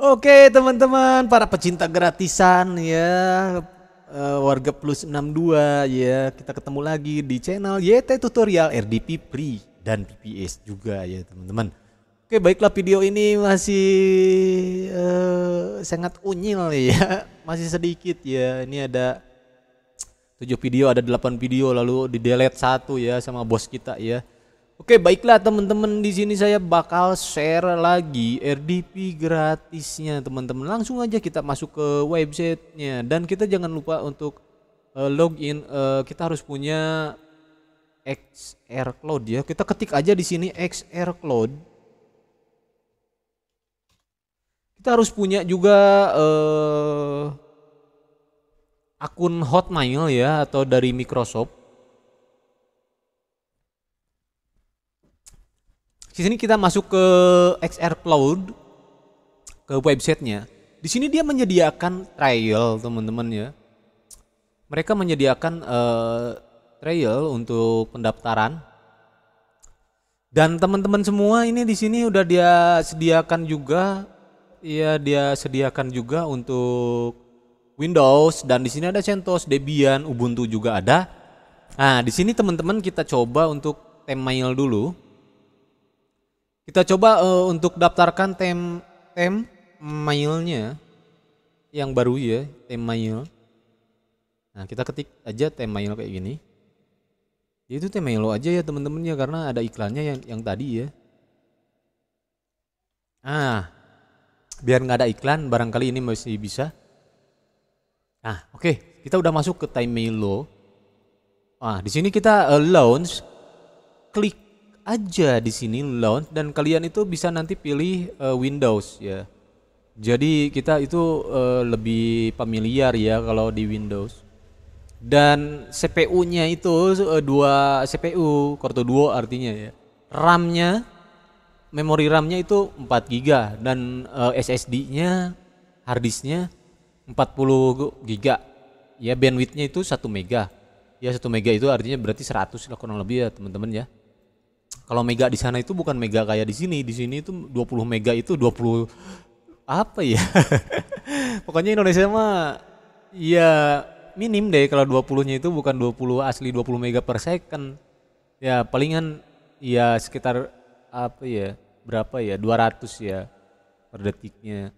Oke teman-teman para pecinta gratisan ya eh, warga plus 62 ya kita ketemu lagi di channel YT Tutorial RDP Pre dan PPS juga ya teman-teman. Oke baiklah video ini masih eh, sangat unyil ya masih sedikit ya ini ada 7 video ada 8 video lalu di delete satu ya sama bos kita ya. Oke baiklah teman-teman di sini saya bakal share lagi RDP gratisnya teman-teman. Langsung aja kita masuk ke websitenya. Dan kita jangan lupa untuk uh, login uh, kita harus punya XR Cloud ya. Kita ketik aja di sini XR Cloud. Kita harus punya juga uh, akun Hotmail ya atau dari Microsoft Di sini kita masuk ke XR Cloud ke websitenya. Di sini dia menyediakan trial teman-teman ya. Mereka menyediakan uh, trial untuk pendaftaran. Dan teman-teman semua ini di sini udah dia sediakan juga ya dia sediakan juga untuk Windows dan di sini ada CentOS, Debian, Ubuntu juga ada. Nah, di sini teman-teman kita coba untuk mail dulu. Kita coba uh, untuk daftarkan tem tem mailnya yang baru ya, tem mail. Nah, kita ketik aja tem mail kayak gini. Ya, itu tem mail lo aja ya teman-teman ya karena ada iklannya yang yang tadi ya. Ah, biar nggak ada iklan barangkali ini masih bisa. Nah, oke, okay. kita udah masuk ke time mail lo. Ah, di sini kita uh, launch klik aja di sini launch dan kalian itu bisa nanti pilih uh, Windows ya. Jadi kita itu uh, lebih familiar ya kalau di Windows. Dan CPU-nya itu uh, dua CPU, Corto Duo artinya ya. RAM-nya memori RAM-nya itu 4 GB dan uh, SSD-nya hard disk-nya 40 GB. Ya bandwidth-nya itu 1 mega. Ya 1 mega itu artinya berarti 100 lah kurang lebih ya teman-teman ya. Kalau mega di sana itu bukan mega kayak di sini. Di sini itu 20 mega itu 20 apa ya? Pokoknya Indonesia mah ya minim deh kalau 20-nya itu bukan 20 asli 20 mega per second. Ya palingan ya sekitar apa ya? Berapa ya? 200 ya per detiknya.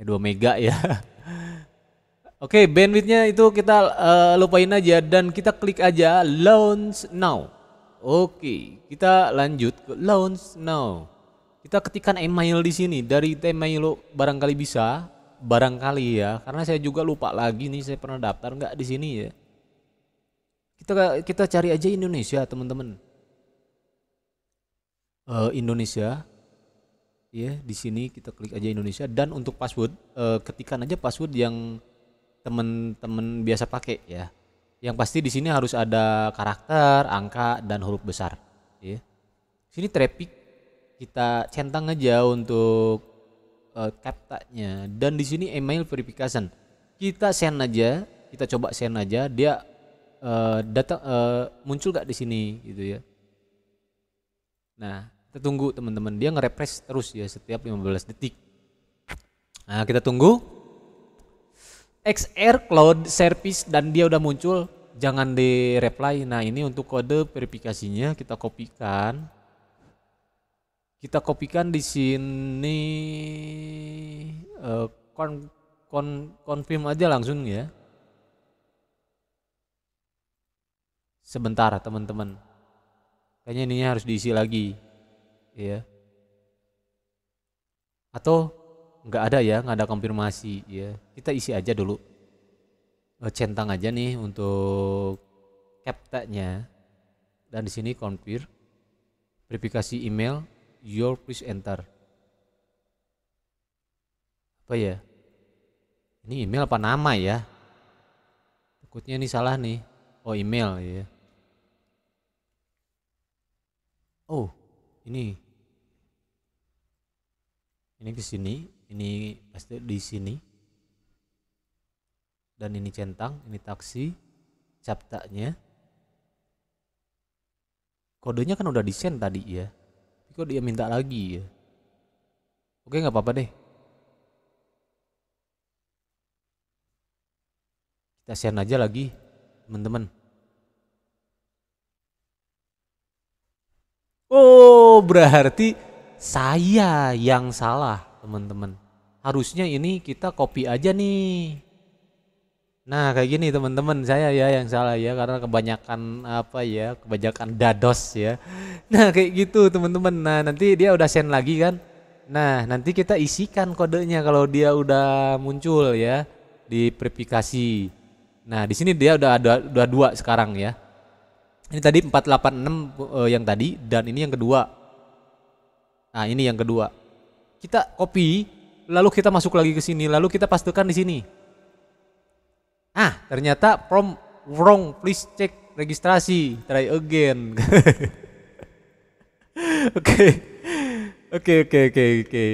Ya 2 mega ya. Oke, okay, bandwidthnya itu kita uh, lupain aja dan kita klik aja launch now. Oke, kita lanjut ke launch now. Kita ketikkan email di sini dari email barangkali bisa, barangkali ya, karena saya juga lupa lagi nih saya pernah daftar nggak di sini ya. Kita kita cari aja Indonesia teman-teman. Uh, Indonesia, ya di sini kita klik aja Indonesia dan untuk password uh, ketikan aja password yang teman-teman biasa pakai ya yang pasti di sini harus ada karakter, angka dan huruf besar. Ya. Sini traffic kita centang aja untuk uh, kaptanya dan di sini email verification. Kita send aja, kita coba send aja dia uh, datang uh, muncul gak di sini gitu ya. Nah, kita tunggu teman-teman dia nge-refresh terus ya setiap 15 detik. Nah, kita tunggu XR Cloud Service dan dia udah muncul jangan di reply. Nah ini untuk kode verifikasinya kita kopikan. Kita kopikan di sini uh, kon, kon, confirm aja langsung ya. Sebentar teman-teman. Kayaknya ini harus diisi lagi ya. Atau nggak ada ya nggak ada konfirmasi ya. Kita isi aja dulu e, centang aja nih untuk captanya. Dan di sini confirm. Verifikasi email your please enter. Apa ya? Ini email apa nama ya? Takutnya ini salah nih. Oh email ya oh ini. Ini ke sini ini pasti di sini dan ini centang ini taksi captanya. Kodenya kan udah desain tadi ya. Tapi kok dia minta lagi ya? Oke nggak apa-apa deh. Kita send aja lagi teman-teman. Oh berarti saya yang salah teman-teman. Harusnya ini kita copy aja nih. Nah, kayak gini teman-teman, saya ya yang salah ya karena kebanyakan apa ya, kebanyakan dados ya. Nah, kayak gitu teman-teman. Nah, nanti dia udah send lagi kan. Nah, nanti kita isikan kodenya kalau dia udah muncul ya di verifikasi. Nah, di sini dia udah ada udah dua sekarang ya. Ini tadi 486 uh, yang tadi dan ini yang kedua. Nah, ini yang kedua. Kita copy, lalu kita masuk lagi ke sini, lalu kita pastikan di sini. Ah, ternyata from wrong, please check registrasi, try again. Oke. Oke, oke, oke, oke.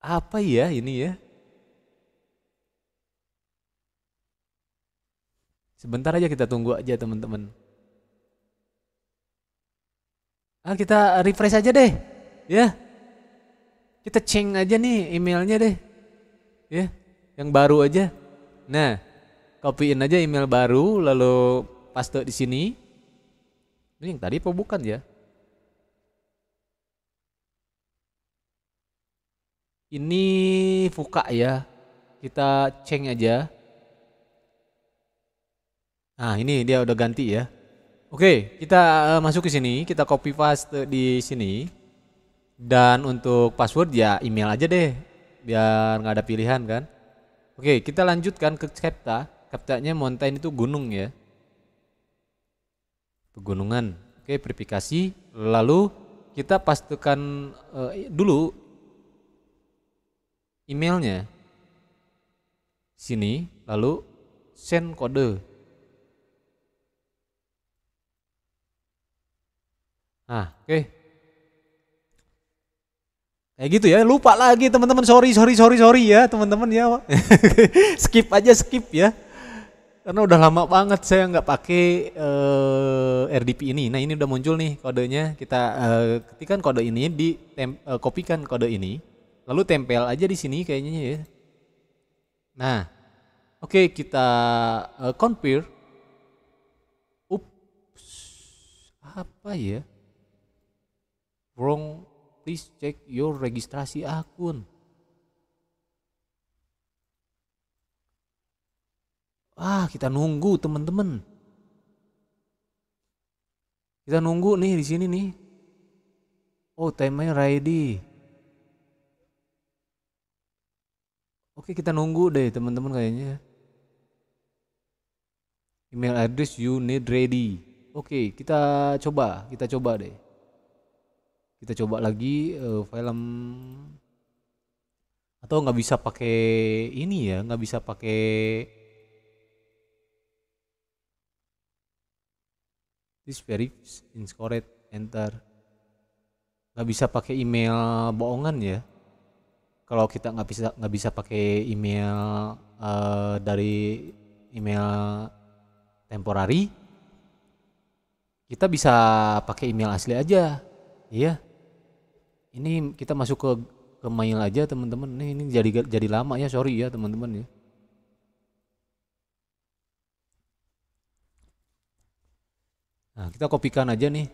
Apa ya ini ya? Sebentar aja kita tunggu aja teman-teman. Ah kita refresh aja deh, ya. Kita ceng aja nih emailnya deh, ya. Yang baru aja. Nah, copyin aja email baru, lalu paste di sini. Ini yang tadi apa bukan ya? Ini Fuka ya. Kita ceng aja. Nah, ini dia udah ganti ya. Oke, kita uh, masuk ke sini, kita copy paste di sini. Dan untuk password ya email aja deh, biar nggak ada pilihan kan. Oke, kita lanjutkan ke CAPTCHA. CAPTCHA-nya mountain itu gunung ya. Pegunungan. Oke, verifikasi. Lalu kita pastikan uh, dulu emailnya. Sini, lalu send kode. Nah, oke. Okay. Kayak gitu ya, lupa lagi teman-teman. Sorry, sorry, sorry, sorry ya teman-teman ya. skip aja, skip ya. Karena udah lama banget saya nggak pakai uh, eh, RDP ini. Nah ini udah muncul nih kodenya. Kita uh, ketikkan kode ini di uh, kopikan kode ini, lalu tempel aja di sini kayaknya ya. Nah, oke okay, kita uh, confirm. Ups, apa ya? wrong, please check your registrasi akun. Ah, kita nunggu teman-teman. Kita nunggu nih di sini nih. Oh, temanya ready. Oke, kita nunggu deh teman-teman kayaknya. Email address you need ready. Oke, kita coba, kita coba deh kita coba lagi uh, film atau nggak bisa pakai ini ya nggak bisa pakai this very inscored enter. Nggak bisa pakai email bohongan ya. Kalau kita nggak bisa nggak bisa pakai email uh, dari email temporary kita bisa pakai email asli aja. Iya ini kita masuk ke ke mail aja teman-teman. Ini ini jadi jadi lama ya sorry ya teman-teman ya. Nah kita kopikan aja nih.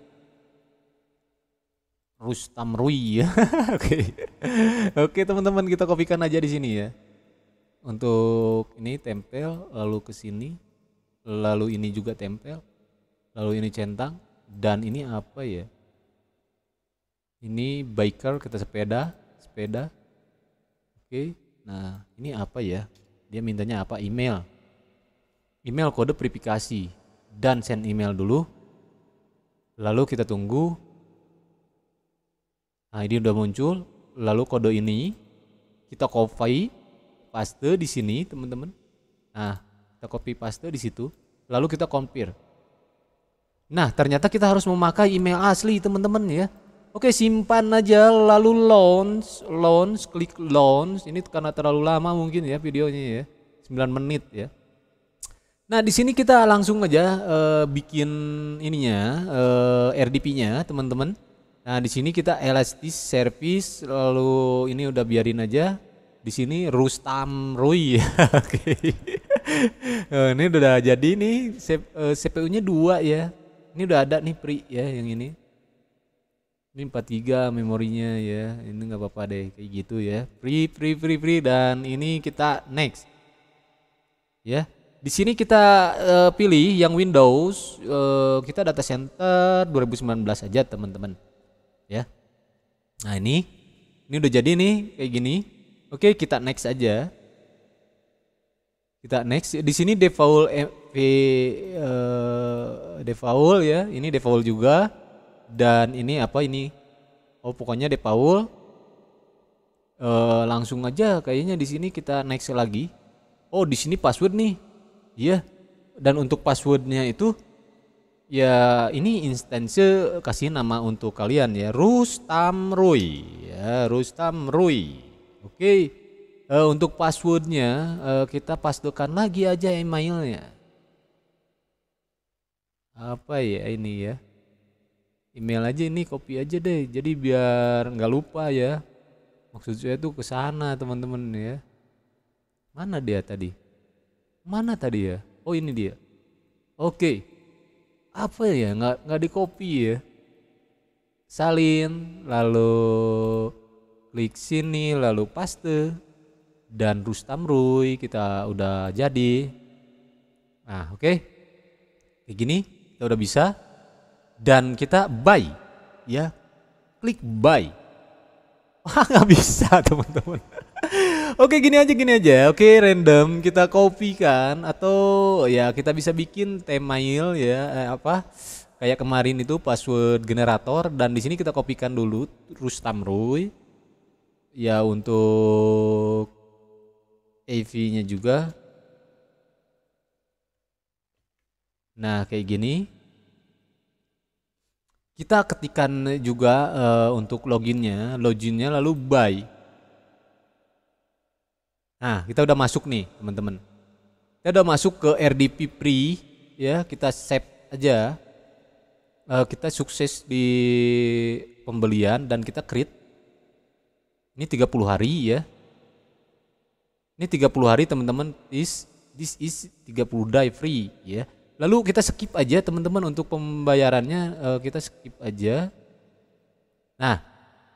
Rustam Rui ya. Oke. Oke teman-teman kita kopikan aja di sini ya. Untuk ini tempel lalu ke sini. Lalu ini juga tempel lalu ini centang. Dan ini apa ya ini biker kita sepeda sepeda. Oke nah ini apa ya? Dia mintanya apa? Email. Email kode verifikasi. Dan send email dulu. Lalu kita tunggu. Nah ini udah muncul. Lalu kode ini kita copy paste di sini teman-teman. Nah kita copy paste di situ. Lalu kita compare. Nah ternyata kita harus memakai email asli teman-teman ya Oke simpan aja lalu launch, launch, klik launch. Ini karena terlalu lama mungkin ya videonya ya, 9 menit ya. Nah di sini kita langsung aja uh, bikin ininya uh, eh, RDP-nya teman-teman. Nah di sini kita elastis service lalu ini udah biarin aja. Di sini Rustam Rui. Oke. Eh, ini udah jadi nih CPU-nya dua ya. Ini udah ada nih Pri ya yang ini. Ini 43 memorinya ya. Ini nggak apa-apa deh kayak gitu ya. Free free free free dan ini kita next. Ya. Di sini kita uh, pilih yang Windows, uh, kita data center 2019 aja teman-teman. Ya. Nah, ini ini udah jadi nih kayak gini. Oke, kita next aja. Kita next. Di sini default v uh, default ya. Ini default juga dan ini apa ini? Oh, pokoknya default uh, langsung aja kayaknya di sini kita next lagi. Oh, di sini password nih Iya. Dan untuk passwordnya itu ya ini instansi kasih nama untuk kalian ya Rustam Roy ya Rustam Roy. Oke. Eh, untuk passwordnya uh, kita pastikan lagi aja emailnya. Apa ya ini ya? Email aja ini copy aja deh. Jadi biar nggak lupa ya. Maksud saya itu ke sana teman-teman ya. Mana dia tadi? Mana tadi ya? Oh ini dia. Oke. Apa ya? Nggak nggak di copy ya? Salin, lalu klik sini, lalu paste, dan Rustam Rui kita udah jadi. Nah oke. Okay. Kayak gini kita udah bisa. Dan kita buy. Ya. Klik buy. Wah nggak bisa teman-teman. Oke gini aja gini aja. Oke random kita copy kan atau ya kita bisa bikin temail ya eh, apa kayak kemarin itu password generator dan di sini kita kopikan dulu Rustam Roy ya untuk AV-nya juga. Nah kayak gini kita ketikkan juga uh, untuk loginnya, loginnya lalu buy Nah, kita udah masuk nih, teman-teman. Kita udah masuk ke RDP Pre, ya, kita save aja. Uh, kita sukses di pembelian dan kita create. Ini 30 hari ya. Ini 30 hari teman-teman is this is 30 day free ya. Lalu kita skip aja teman-teman untuk pembayarannya uh, kita skip aja. Nah,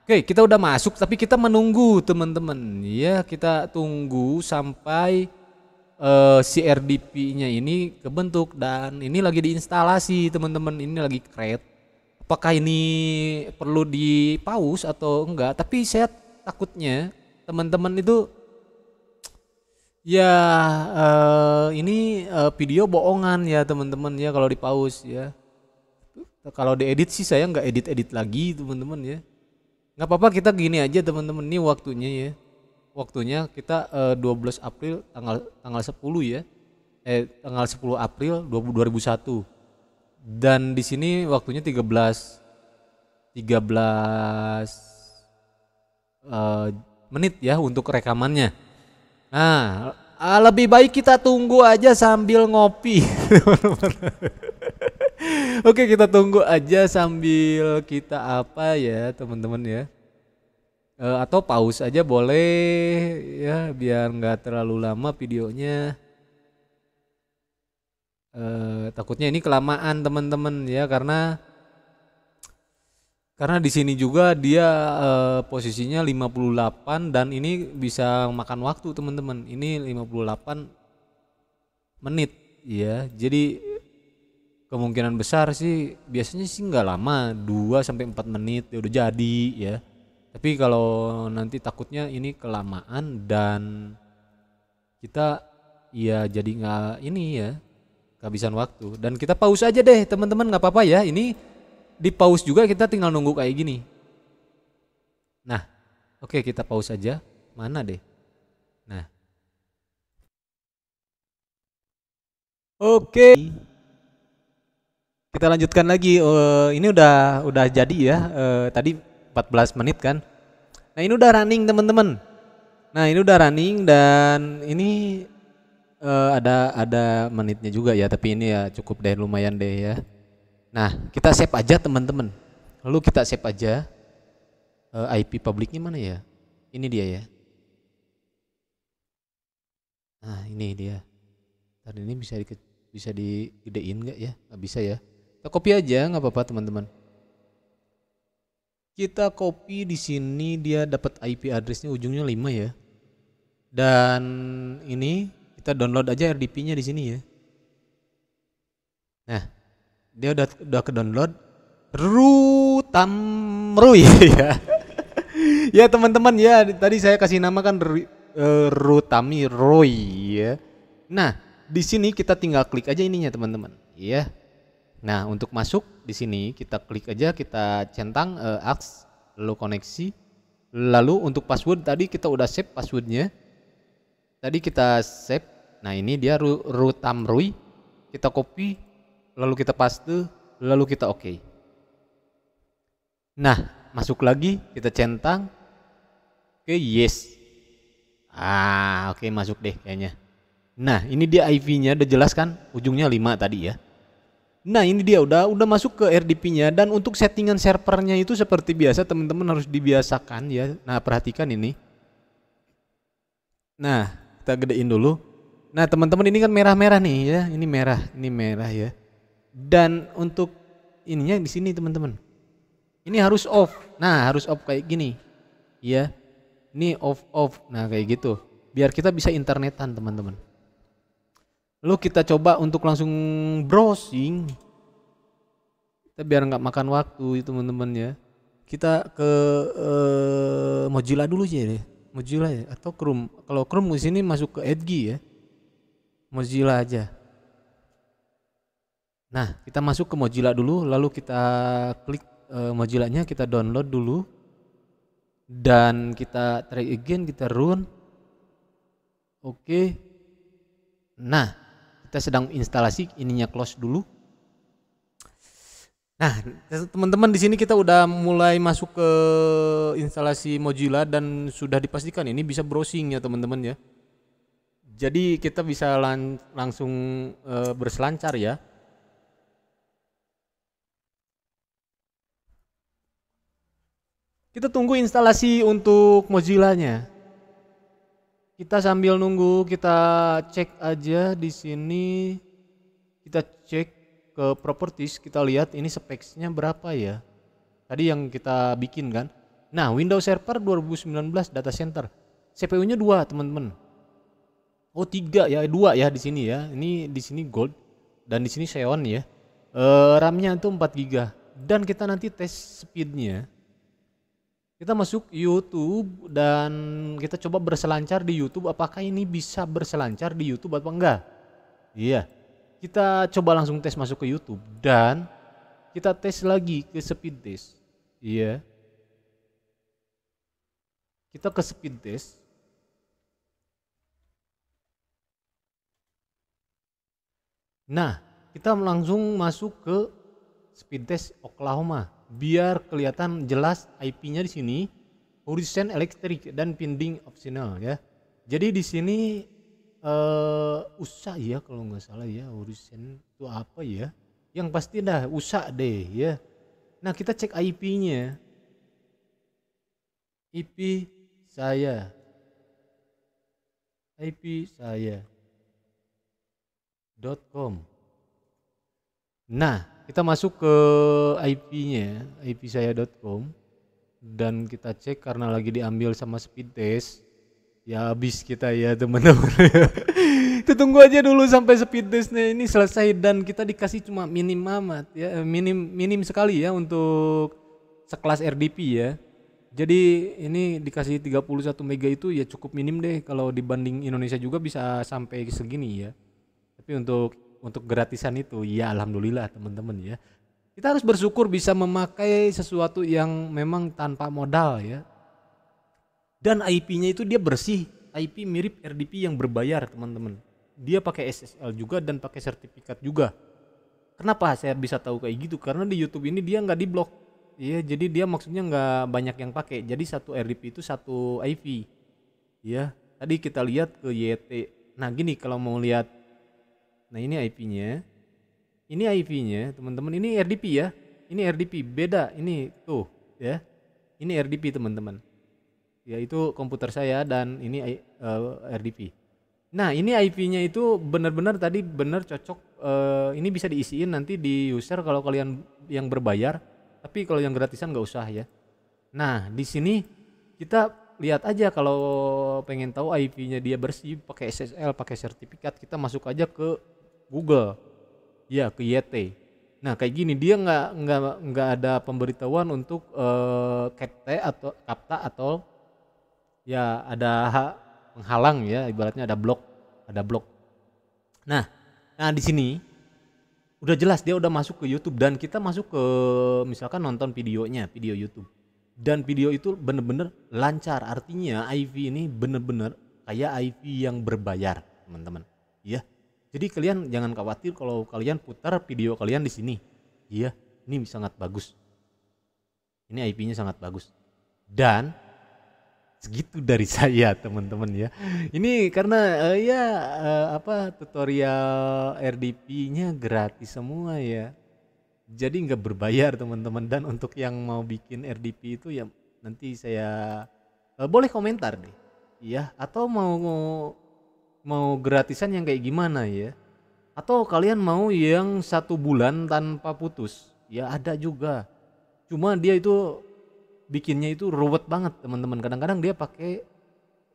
Oke, kita udah masuk tapi kita menunggu teman-teman. Ya, kita tunggu sampai uh, si RDP-nya ini kebentuk dan ini lagi diinstalasi teman-teman. Ini lagi create. Apakah ini perlu di pause atau enggak? Tapi saya takutnya teman-teman itu ya uh, ini uh, video bohongan ya teman-teman ya kalau di pause ya. Kalau diedit sih saya nggak edit-edit lagi teman-teman ya. Nggak apa-apa kita gini aja teman-teman ini waktunya ya. Waktunya kita uh, eh, 12 April tanggal tanggal 10 ya. Eh tanggal 10 April 2001 dan di sini waktunya 13 13 uh, menit ya untuk rekamannya nah uh, lebih baik kita tunggu aja sambil ngopi Oke kita tunggu aja sambil kita apa ya teman-teman ya. E, atau pause aja boleh ya biar nggak terlalu lama videonya. E, takutnya ini kelamaan teman-teman ya karena karena di sini juga dia e, posisinya 58 dan ini bisa makan waktu teman-teman. Ini 58 menit ya. Jadi kemungkinan besar sih biasanya sih nggak lama 2 sampai 4 menit ya udah jadi ya tapi kalau nanti takutnya ini kelamaan dan kita ya jadi nggak ini ya kehabisan waktu dan kita pause aja deh teman-teman nggak apa-apa ya ini di pause juga kita tinggal nunggu kayak gini nah oke kita pause aja mana deh nah oke kita lanjutkan lagi. Uh, ini udah udah jadi ya. Uh, tadi 14 menit kan. Nah, ini udah running teman-teman. Nah, ini udah running dan ini uh, ada ada menitnya juga ya, tapi ini ya cukup deh lumayan deh ya. Nah, kita save aja teman-teman. Lalu kita save aja uh, IP publiknya mana ya? Ini dia ya. Nah ini dia. Tadi ini bisa di, bisa digedein nggak ya? Nggak bisa ya. Kita copy aja nggak apa-apa teman-teman. Kita copy di sini dia dapat IP addressnya ujungnya 5 ya. Dan ini kita download aja RDP-nya di sini ya. Nah, dia udah udah ke download Rutamruy ya. ya teman-teman ya tadi saya kasih nama kan uh, Rutami Roy ya. Nah, di sini kita tinggal klik aja ininya teman-teman ya. Nah, untuk masuk di sini kita klik aja kita centang uh, aks lalu koneksi. Lalu untuk password tadi kita udah save passwordnya. Tadi kita save. Nah, ini dia Rutamruy. Kita copy lalu kita paste, lalu kita oke. Okay. Nah, masuk lagi, kita centang. Oke, okay, yes. Ah, oke okay, masuk deh kayaknya. Nah, ini dia IV-nya udah jelas kan? Ujungnya 5 tadi ya. Nah, ini dia udah udah masuk ke RDP-nya dan untuk settingan servernya itu seperti biasa teman-teman harus dibiasakan ya. Nah, perhatikan ini. Nah, kita gedein dulu. Nah, teman-teman ini kan merah-merah nih ya. Ini merah, ini merah ya. Dan untuk ininya di sini teman-teman. Ini harus off. Nah, harus off kayak gini. Ya. Ini off off. Nah, kayak gitu. Biar kita bisa internetan, teman-teman. Lalu kita coba untuk langsung browsing. Kita biar nggak makan waktu, teman-teman ya. Kita ke uh, Mozilla dulu aja deh. Mozilla ya atau Chrome. Kalau Chrome di sini masuk ke Edge ya. Mozilla aja. Nah, kita masuk ke Mozilla dulu, lalu kita klik uh, Mozilla-nya, kita download dulu, dan kita try again, kita run. Oke. Nah, kita sedang instalasi, ininya close dulu. Nah, teman-teman di sini kita udah mulai masuk ke instalasi Mozilla dan sudah dipastikan ini bisa browsing ya teman-teman ya. Jadi kita bisa lang langsung uh, berselancar ya. Kita tunggu instalasi untuk Mozilla-nya. Kita sambil nunggu, kita cek aja di sini. Kita cek ke properties, kita lihat ini speksnya berapa ya. Tadi yang kita bikin kan. Nah, Windows Server 2019 data center. CPU-nya dua, teman-teman. Oh, tiga ya, dua ya di sini ya. Ini di sini Gold dan di sini Xeon ya. E, RAM-nya itu 4 GB dan kita nanti tes speed-nya kita masuk YouTube dan kita coba berselancar di YouTube apakah ini bisa berselancar di YouTube atau enggak? Iya. Kita coba langsung tes masuk ke YouTube dan kita tes lagi ke speed test. Iya. Kita ke speed test. Nah kita langsung masuk ke speed test Oklahoma biar kelihatan jelas IP-nya di sini horizon elektrik dan pinding optional ya. Jadi di sini uh, usah ya kalau nggak salah ya horizon itu apa ya? Yang pasti dah usah deh ya. Nah kita cek IP-nya. IP saya. IP saya. .com. Nah, kita masuk ke IP-nya, ipsaya.com dan kita cek karena lagi diambil sama speed test. Ya habis kita ya teman-teman. kita tunggu aja dulu sampai speed testnya ini selesai dan kita dikasih cuma minim amat ya, minim minim sekali ya untuk sekelas RDP ya. Jadi ini dikasih 31 mega itu ya cukup minim deh kalau dibanding Indonesia juga bisa sampai segini ya. Tapi untuk untuk gratisan itu ya alhamdulillah teman-teman ya. Kita harus bersyukur bisa memakai sesuatu yang memang tanpa modal ya. Dan IP-nya itu dia bersih. IP mirip RDP yang berbayar teman-teman. Dia pakai SSL juga dan pakai sertifikat juga. Kenapa saya bisa tahu kayak gitu? Karena di YouTube ini dia nggak diblok ya jadi dia maksudnya nggak banyak yang pakai. Jadi satu RDP itu satu IP ya tadi kita lihat ke YT nah gini kalau mau lihat Nah ini IP-nya. Ini IP-nya teman-teman. Ini RDP ya. Ini RDP beda. Ini tuh ya. Ini RDP teman-teman. Ya itu komputer saya dan ini uh, eh, RDP. Nah, ini IP-nya itu benar-benar tadi benar cocok. eh, ini bisa diisiin nanti di user kalau kalian yang berbayar. Tapi kalau yang gratisan nggak usah ya. Nah, di sini kita lihat aja kalau pengen tahu IP-nya dia bersih pakai SSL, pakai sertifikat, kita masuk aja ke Google. Ya, ke YT. Nah, kayak gini dia nggak nggak nggak ada pemberitahuan untuk CAPT atau kapta atau ya ada ha- penghalang ya, ibaratnya ada blok, ada blok. Nah, nah di sini udah jelas dia udah masuk ke YouTube dan kita masuk ke misalkan nonton videonya, video YouTube. Dan video itu bener-bener lancar, artinya IV ini bener-bener kayak IV yang berbayar, teman-teman. Ya. Jadi kalian jangan khawatir kalau kalian putar video kalian di sini. Iya, ini sangat bagus. Ini IP-nya sangat bagus. Dan segitu dari saya teman-teman ya. Ini karena eh, ya eh, apa tutorial RDP-nya gratis semua ya. Jadi nggak berbayar teman-teman dan untuk yang mau bikin RDP itu ya nanti saya eh, boleh komentar deh. Iya, atau mau mau gratisan yang kayak gimana ya? Atau kalian mau yang satu bulan tanpa putus? Ya ada juga. Cuma dia itu bikinnya itu ruwet banget teman-teman. Kadang-kadang dia pakai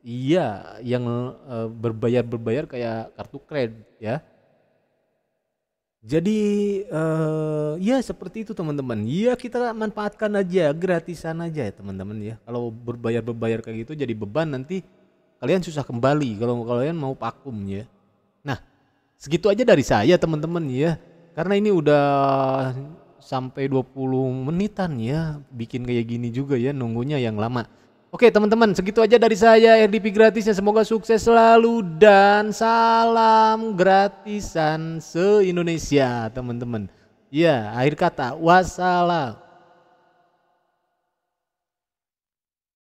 iya yang eh, berbayar-berbayar kayak kartu kredit ya. Jadi eh ya seperti itu teman-teman. Ya kita manfaatkan aja gratisan aja ya teman-teman ya. Kalau berbayar-berbayar kayak gitu jadi beban nanti kalian susah kembali kalau kalian mau vakum ya. Nah, segitu aja dari saya teman-teman ya. Karena ini udah sampai 20 menitan ya bikin kayak gini juga ya nunggunya yang lama. Oke teman-teman segitu aja dari saya RDP gratisnya semoga sukses selalu dan salam gratisan se-Indonesia teman-teman. Ya akhir kata wassalam.